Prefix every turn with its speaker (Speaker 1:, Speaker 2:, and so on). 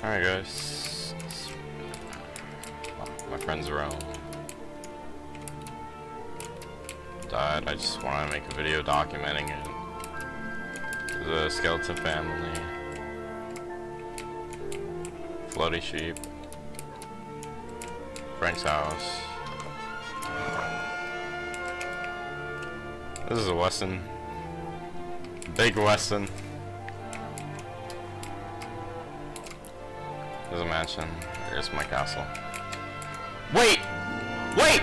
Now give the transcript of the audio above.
Speaker 1: Alright guys. My friend's around. Died. I just want to make a video documenting it. The skeleton family. Floaty sheep. Frank's house. This is a Weston. Big Weston. There's a mansion. There's my castle. Wait! Wait!